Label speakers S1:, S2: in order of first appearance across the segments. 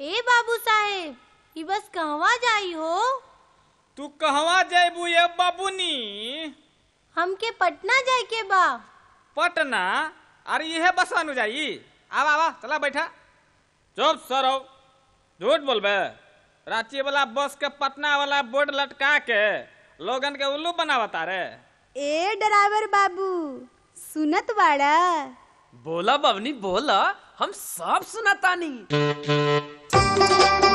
S1: ए बाबू साहेब ई बस कहवा जाई हो?
S2: तू कहवा जैबू ये बाबूनी?
S1: हमके पटना जाए के बा।
S2: पटना? अरे यह बस अनु जाई आवा आवा चला बैठा। चुप सरो झूठ बोलबे। रांची वाला बस के पटना वाला बोर्ड लटका के लोगन के उल्लू बनावता रे।
S3: ए ड्राइवर बाबू सुनत बाड़ा।
S4: बोला बवनी बोला हम सब सुनतानी।
S3: केहू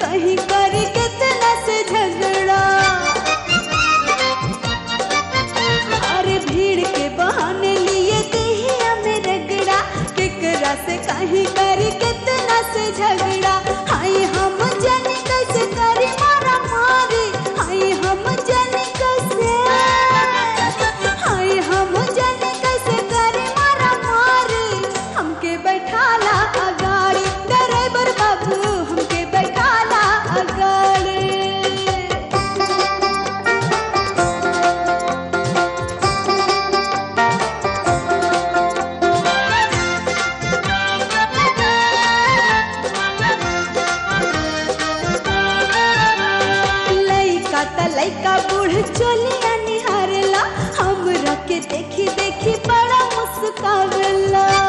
S3: कहीं करी लड़का बूढ़ चोलिया निहारला हम रख देखी देखी बड़ा मुस्कावला।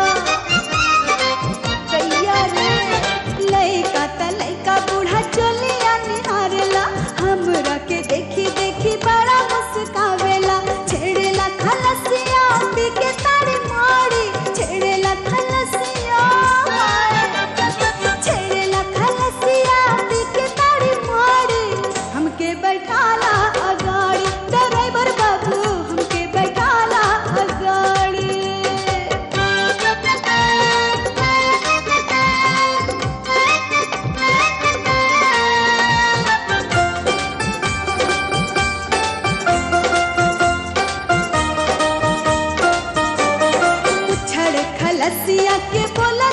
S3: लसिया के बोला